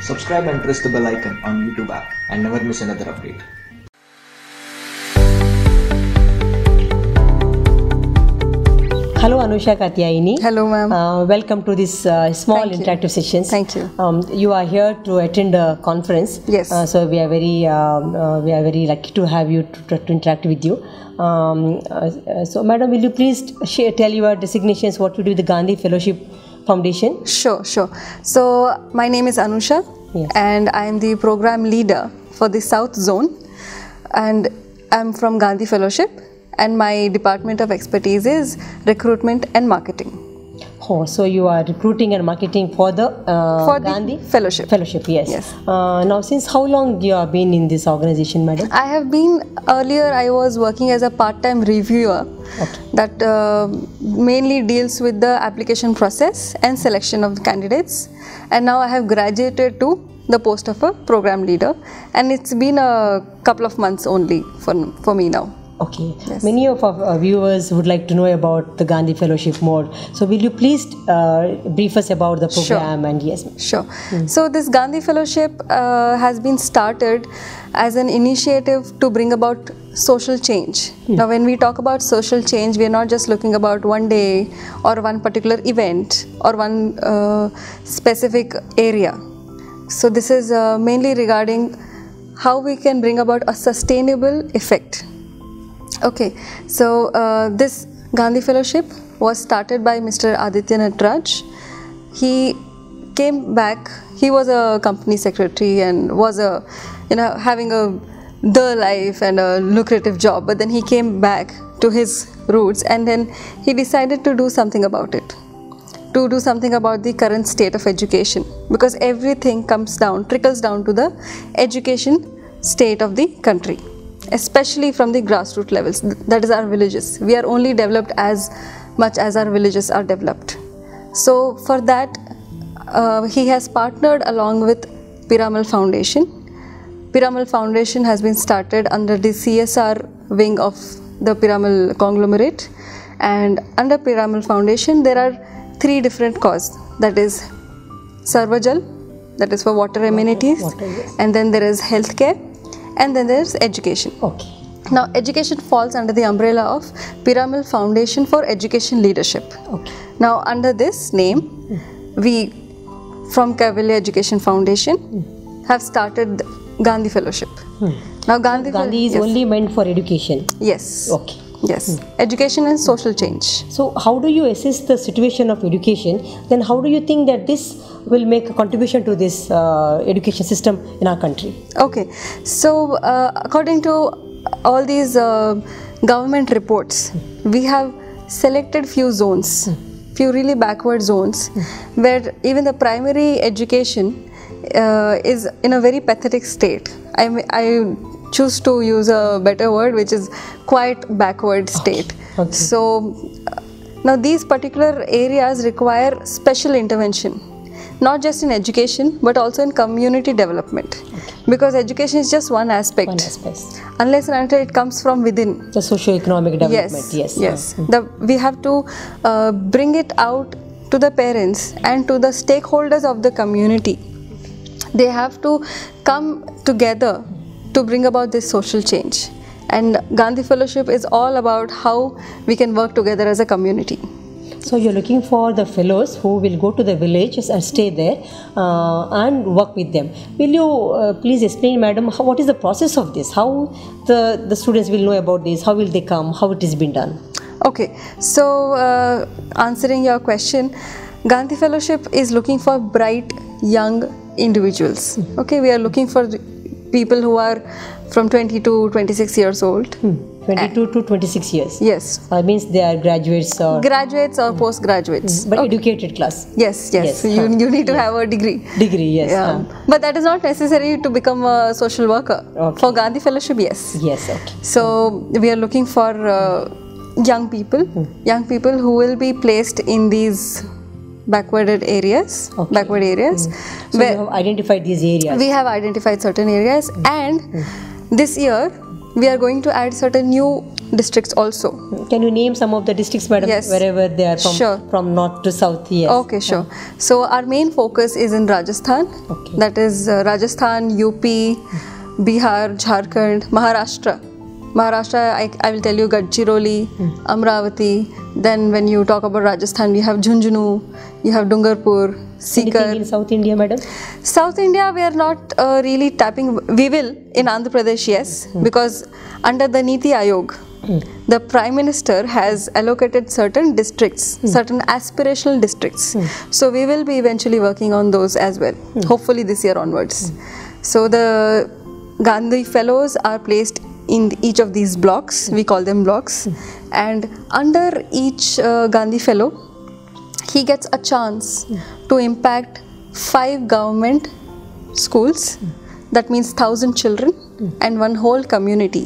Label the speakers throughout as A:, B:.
A: Subscribe and press the bell icon on YouTube app and never miss another update.
B: Hello, Anusha Katyayani.
C: Hello, ma'am.
B: Uh, welcome to this uh, small
C: Thank you.
B: interactive sessions.
C: Thank you.
B: Um, you are here to attend a conference.
C: Yes.
B: Uh, so we are very um, uh, we are very lucky to have you to, to interact with you. Um, uh, uh, so, madam, will you please share, tell your designations, what you do with the Gandhi Fellowship Foundation?
C: Sure, sure. So, my name is Anusha,
B: Yes.
C: and I am the program leader for the South Zone, and I'm from Gandhi Fellowship, and my department of expertise is recruitment and marketing
B: Oh, so you are recruiting and marketing for the uh,
C: for
B: Gandhi
C: the fellowship.
B: Fellowship. Yes.
C: Yes.
B: Uh, now, since how long you have been in this organization, madam?
C: I have been earlier. I was working as a part-time reviewer
B: Okay.
C: that uh, mainly deals with the application process and selection of the candidates. And now I have graduated to the post of a program leader, and it's been a couple of months only for for me now.
B: Okay.
C: Yes.
B: Many of our uh, viewers would like to know about the Gandhi Fellowship more. So, will you please uh, brief us about the
C: Sure.
B: program and yes,
C: Sure. So this Gandhi Fellowship uh, has been started as an initiative to bring about social change. Now, when we talk about social change, we are not just looking about one day or one particular event or one uh, specific area. So this is uh, mainly regarding how we can bring about a sustainable effect. Okay, so uh, this Gandhi Fellowship was started by Mr. Aditya Natraj. He came back. He was a company secretary and was a, you know, having a the life and a lucrative job. But then he came back to his roots, and then he decided to do something about it. To do something about the current state of education, because everything comes down, trickles down to the education state of the country especially from the grassroots levels. That is our villages. We are only developed as much as our villages are developed. So for that uh, he has partnered along with piramal foundation. Piramal foundation has been started under the csr wing of the piramal conglomerate. And under piramal foundation there are three different causes. That is sarvajal that is for water amenities
B: water, yes.
C: and then there is healthcare and then there's education
B: okay.
C: now education falls under the umbrella of piramal foundation for education leadership
B: Okay.
C: now under this name hmm. we from Kaivalya Education Foundation hmm. have started Gandhi Fellowship hmm. now Gandhi,
B: Gandhi is
C: yes.
B: only meant for education.
C: yes
B: Okay.
C: Yes education and social change
B: So, how do you assess the situation of education? Then, how do you think that this will make a contribution to this uh, education system in our country?
C: Okay, so uh, according to all these uh, government reports, we have selected few zones, few really backward zones, where even the primary education uh, is in a very pathetic state. I, I choose to use a better word, which is quite backward state.
B: Okay.
C: So uh, now these particular areas require special intervention not just in education but also in community development because education is just one aspect
B: One aspect.
C: unless and until it comes from within
B: The socio-economic development.
C: yes
B: Yes.
C: yes the, we have to uh, bring it out to the parents and to the stakeholders of the community they have to come together to bring about this social change and gandhi fellowship is all about how we can work together as a community
B: So you're looking for the fellows who will go to the villages and stay there uh, and work with them. Will you uh, please explain, madam, how, what is the process of this? How the, the students will know about this? How will they come? How it is been done?
C: Okay, so uh, answering your question, Gandhi Fellowship is looking for bright young individuals. Okay, we are looking for people who are from 20 to 26 years old.
B: 22 to 26 years.
C: Yes,
B: Uh, means they are graduates or
C: graduates or postgraduates.
B: but educated class.
C: Yes, yes.
B: Yes,
C: You, you need to have a degree.
B: Degree, yes.
C: Yeah. But that is not necessary to become a social worker.
B: Okay.
C: For Gandhi Fellowship, yes.
B: Yes, okay.
C: So we are looking for uh, young people, young people who will be placed in these backwarded areas,
B: Okay.
C: backward areas. Mm.
B: So
C: where
B: you have identified these areas.
C: we have identified certain areas, mm. and mm. this year we are going to add certain new districts also.
B: Can you name some of the districts, madam?
C: Yes.
B: Wherever they are from,
C: Sure.
B: from north to south. Yes.
C: Okay, sure. So our main focus is in Rajasthan.
B: Okay.
C: That is uh, Rajasthan, UP, Bihar, Jharkhand, Maharashtra. Maharashtra, I, I will tell you Gadchiroli, hmm. Amravati. Then when you talk about Rajasthan, we have Jhunjhunu, you have Dungarpur, Sikar.
B: in South India, madam?
C: South India, we are not uh, really tapping. We will in Andhra Pradesh, yes, hmm. because under the Niti Aayog, hmm. the Prime Minister has allocated certain districts, certain aspirational districts. So we will be eventually working on those as well, hopefully this year onwards. So the Gandhi Fellows are placed in each of these blocks, we call them blocks, and under each uh, Gandhi Fellow, he gets a chance to impact five government schools. That means 1000 children and one whole community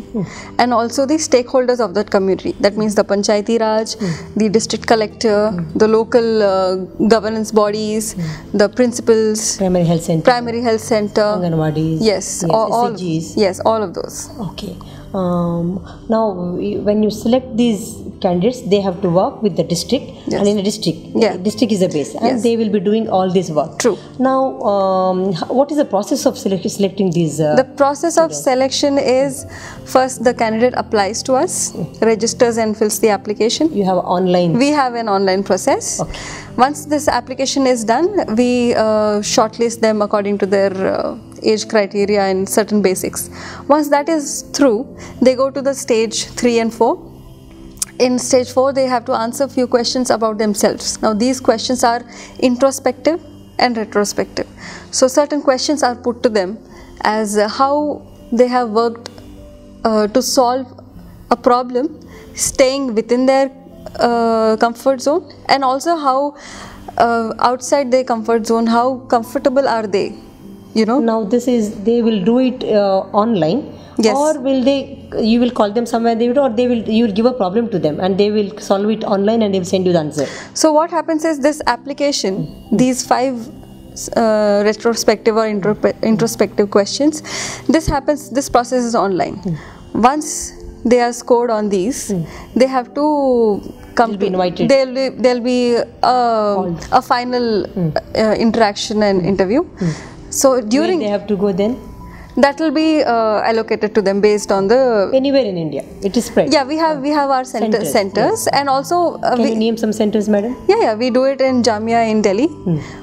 C: and also the stakeholders of that community that means the panchayati raj the district collector the local uh, governance bodies the principals
B: Primary health center.
C: primary health center
B: Anganwadis.
C: yes,
B: yes
C: all, all yes all of those
B: Okay. Um, now, when you select these candidates, they have to work with the district,
C: Yes.
B: and in a district,
C: Yeah.
B: district is a base, and
C: Yes.
B: they will be doing all this work.
C: True.
B: Now, um, what is the process of select- selecting these? Uh,
C: The process of selection is first the candidate applies to us, registers and fills the application.
B: you have online.
C: We have an online process.
B: Okay.
C: Once this application is done, we uh, shortlist them according to their uh, age criteria and certain basics. Once that is through, they go to the stage 3 and 4. In stage 4, they have to answer a few questions about themselves. Now, these questions are introspective and retrospective. So, certain questions are put to them as how they have worked uh, to solve a problem staying within their uh, comfort zone and also how uh, outside their comfort zone how comfortable are they you know
B: now, this is they will do it uh, online.
C: Yes.
B: Or will they? You will call them somewhere. They will, or they will. You will give a problem to them, and they will solve it online, and they will send you the answer.
C: so what happens is this application these five uh, retrospective or introspe- introspective questions this happens this process is online once they are scored on these they have to come
B: They'll be
C: to-
B: invited.
C: there'll be there'll be uh, a final uh, interaction and interview so
B: Where
C: during
B: they have to go then
C: that will be uh, allocated to them based on the
B: anywhere in India. It is spread.
C: yeah we have we have our center,
B: Centers,
C: centers and also uh,
B: Can
C: we,
B: you name some centers, madam?
C: yeah yeah we do it in jamia in delhi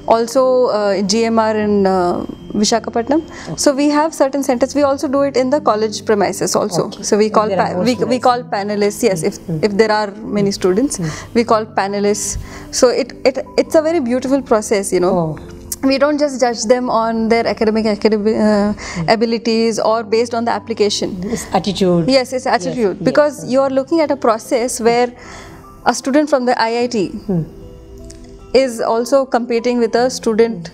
C: also uh, gmr in uh, Vishakhapatnam. So we have certain centers. We also do it in the college premises also.
B: Okay.
C: So we call
B: there are
C: pa-
B: more
C: we, we call panelists. Yes, if if there are many students, we call panelists. So it it it's a very beautiful process, you know.
B: Oh.
C: We don't just judge them on their academic, academic uh, abilities or based on the application.
B: It's attitude.
C: Yes, it's attitude
B: yes,
C: because you are looking at a process where a student from the IIT
B: Hmm.
C: is also competing with a student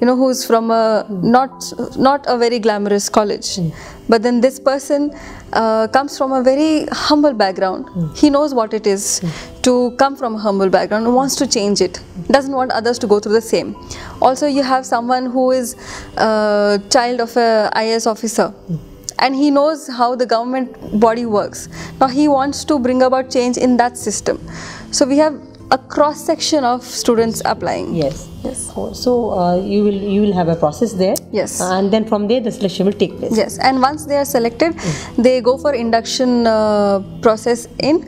C: you know who's from a not not a very glamorous college. Hmm. But then this person uh, comes from a very humble background. Hmm. He knows what it is hmm. to come from a humble background and wants to change it. Doesn't want others to go through the same. Also you have someone who is a child of a IAS officer. And he knows how the government body works. Now he wants to bring about change in that system. So we have a cross section of students applying.
B: Yes.
C: Yes.
B: Oh, So uh, you will you will have a process there.
C: Yes.
B: And then from there the selection will take place.
C: Yes, and once they are selected, they go for induction uh, process in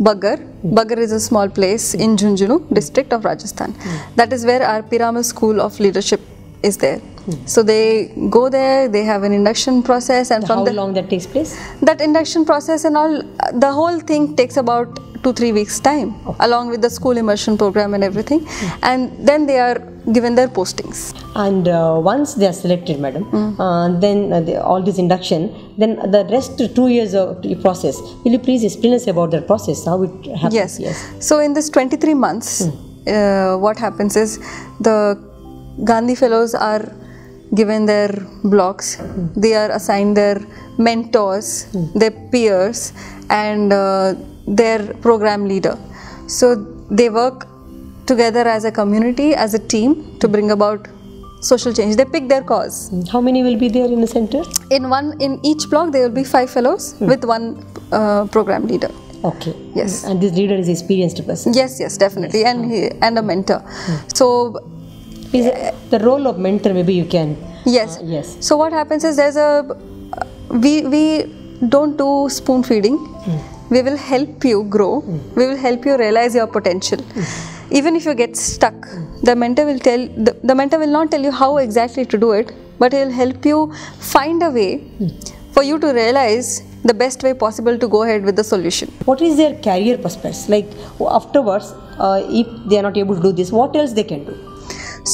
C: Baggar. Baggar is a small place in Jhunjhunu district of Rajasthan. That is where our Piramal School of Leadership is there. So they go there, they have an induction process, and from
B: How
C: the
B: long that takes place?
C: that induction process and all the whole thing takes about two three weeks time along with the school immersion program and everything and then they are given their postings
B: And uh, once they are selected, madam,
C: Hmm.
B: uh, then uh, the, all this induction, then the rest two years of process. Will you please explain us about that process? How it happens?
C: yes so in this 23 months uh, what happens is the gandhi fellows are given their blocks they are assigned their mentors their peers and uh, their program leader so they work together as a community as a team to bring about social change. They pick their cause.
B: How many will be there in the center?
C: In one, in each block, there will be five fellows with one uh, program leader.
B: Okay.
C: Yes.
B: And this leader is experienced person.
C: Yes, yes, definitely, and he, and a mentor. So
B: Is it the role of mentor? Maybe you can.
C: yes,
B: Uh, yes.
C: So what happens is there's a we we don't do spoon feeding. We will help you grow. We will help you realize your potential. Even if you get stuck, the mentor will tell the, the mentor will not tell you how exactly to do it, but he'll help you find a way for you to realize the best way possible to go ahead with the solution.
B: What is their career prospects? Like afterwards, uh, if they are not able to do this, what else they can do?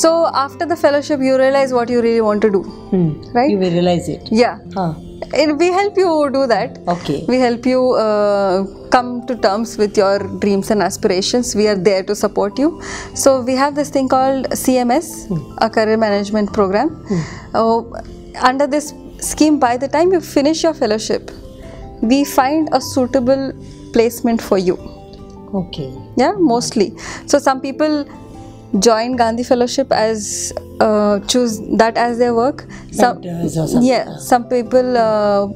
C: So after the fellowship, you realize what you really want to do,
B: Hmm.
C: right?
B: You will realize it.
C: yeah.
B: Huh.
C: We help you do that.
B: Okay.
C: We help you uh, come to terms with your dreams and aspirations. We are there to support you. So we have this thing called CMS, a career management program. Uh, under this scheme, by the time you finish your fellowship, we find a suitable placement for you.
B: Okay.
C: Yeah, mostly. So some people join Gandhi Fellowship as uh, choose that as their work. Some, yeah, some people. Uh,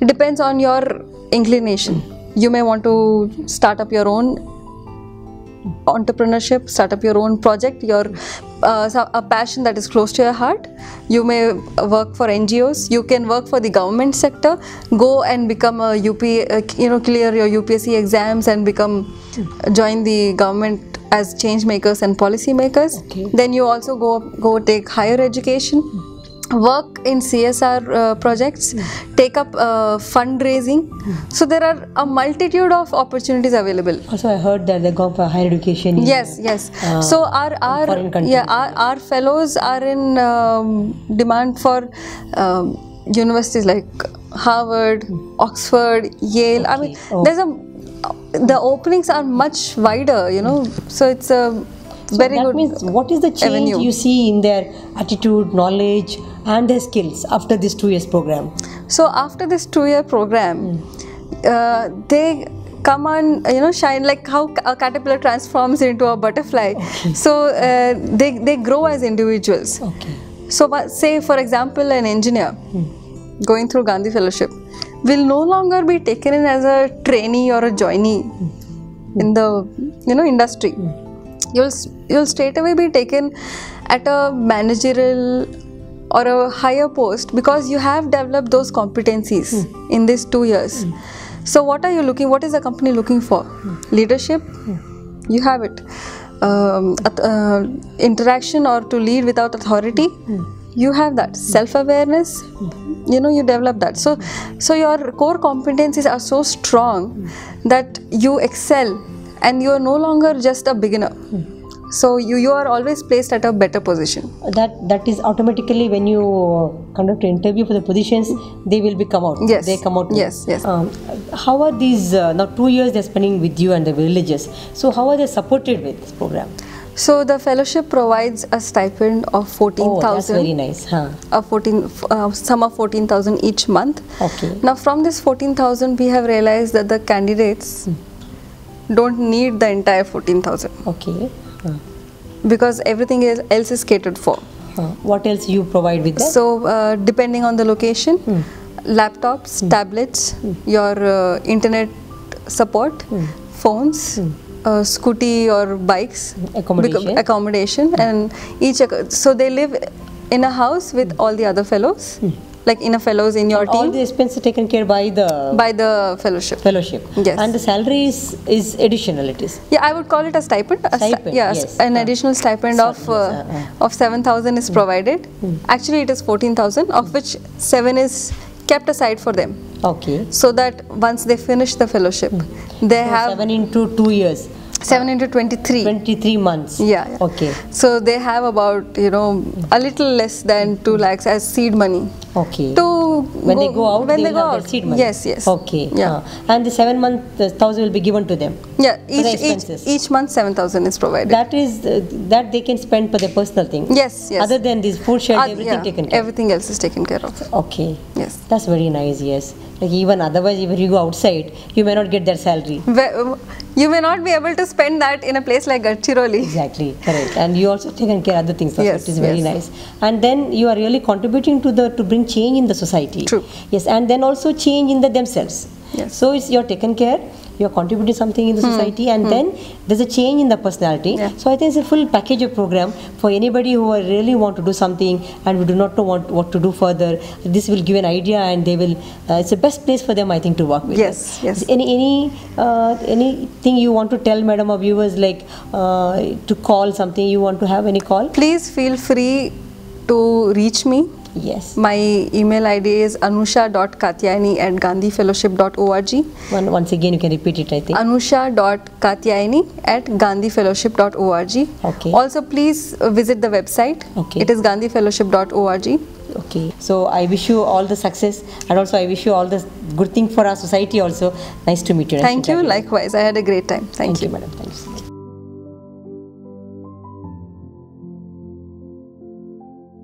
C: it depends on your inclination. You may want to start up your own entrepreneurship, start up your own project, your uh, a passion that is close to your heart. You may work for NGOs. You can work for the government sector. Go and become a UP, uh, you know, clear your UPSC exams and become join the government as change makers and policy makers.
B: Okay.
C: Then you also go go take higher education work in CSR uh, projects, take up uh, fundraising. So there are a multitude of opportunities available.
B: Also, I heard that they go for higher education.
C: Yes, yes.
B: Uh,
C: so our our yeah our, our fellows are in um, demand for um, universities like Harvard, Oxford, Yale. I mean,
B: Oh.
C: there's a the openings are much wider. You know, so it's a
B: So
C: very
B: that
C: good.
B: means what is the change
C: avenue.
B: you see in their attitude, knowledge, and their skills after this two years program?
C: So after this two-year program, uh, they come on, you know, shine like how a caterpillar transforms into a butterfly. So uh, they they grow as individuals.
B: Okay.
C: So say for example, an engineer going through Gandhi Fellowship will no longer be taken in as a trainee or a joinee in the you know industry. You'll you'll straight away be taken at a managerial or a higher post because you have developed those competencies in these two years. So what are you looking? What is the company looking for? Leadership. You have it. Um, uh, interaction or to lead without authority. You have that self awareness. You know you develop that. So so your core competencies are so strong that you excel and you are no longer just a beginner. So you you are always placed at a better position.
B: That that is automatically when you conduct an interview for the positions, they will be come out.
C: Yes.
B: They come out.
C: Yes, yes.
B: Um, how are these uh, now? Two years they're spending with you and the villages. So how are they supported with this program?
C: So the fellowship provides a stipend of fourteen
B: Oh, that's very nice. Huh.
C: a 14 uh, sum of 14000 each month
B: Okay.
C: now from this 14000 we have realized that the candidates don't need the entire 14000
B: Okay. Huh.
C: because everything is, else is catered for
B: Huh. What else you provide with that?
C: so uh, depending on the location laptops tablets your uh, internet support phones uh, scooty or bikes
B: Accommodation.
C: Accommodation and each so they live in a house with all the other fellows like in a fellows in your
B: All
C: team all
B: the expenses taken care by the
C: by the fellowship
B: fellowship.
C: Yes.
B: And the salary is, is additional. It is.
C: yeah i would call it a stipend, a sti-
B: Stipend,
C: yes,
B: yes.
C: an
B: Ah.
C: additional stipend
B: Sorry,
C: of
B: yes,
C: uh,
B: ah.
C: of 7000 is provided actually it is 14000 of which 7 is kept aside for them
B: Okay.
C: so that once they finish the fellowship they
B: So
C: have
B: seven into two years.
C: 7 into 23
B: 23 months.
C: yeah, yeah.
B: Okay.
C: so they have about you know a little less than 2 lakhs as seed money
B: Okay.
C: to
B: when they go out,
C: when
B: they,
C: they, go out
B: their seed money.
C: yes yes
B: Okay.
C: yeah
B: uh, and the seven month uh, thousand will be given to them.
C: yeah
B: the
C: each, each
B: expenses.
C: each month 7000 is provided
B: That is uh, that they can spend for their personal thing.
C: yes yes
B: Other than this food
C: Uh,
B: everything
C: yeah,
B: taken care.
C: everything else is taken care of
B: Okay.
C: yes
B: That's very nice. Yes. Like even otherwise, if you go outside, you may not get their salary.
C: Um, you may not be able to spend that in a place like Gadchiroli.
B: Exactly, correct. And you also taken care of other things. Also.
C: Yes,
B: it is very
C: yes.
B: nice. And then you are really contributing to the to bring change in the society.
C: True.
B: Yes, and then also change in the themselves.
C: Yes.
B: So it's you're taken care. You're contributing something in the society, and then there's a change in the personality.
C: Hmm. Yeah.
B: So I think it's a full package of program for anybody who really want to do something and we do not know what, what to do further. This will give an idea, and they will. Uh, it's the best place for them, I think, to work with.
C: Yes, yes.
B: Any any uh, anything you want to tell, madam, or viewers like uh, to call something you want to have any call?
C: Please feel free to reach me.
B: Yes.
C: My email ID is anusha.katyayani at gandhifellowship.org.
B: One, once again, you can repeat it. I think.
C: anusha.katyayani at gandhifellowship.org.
B: Okay.
C: Also, please uh, visit the website.
B: Okay.
C: It is gandhifellowship.org.
B: Okay. So I wish you all the success, and also I wish you all the good thing for our society. Also, nice to meet you.
C: Thank you. Likewise, I had a great time. Thank,
B: Thank
C: you.
B: you, madam. Thanks.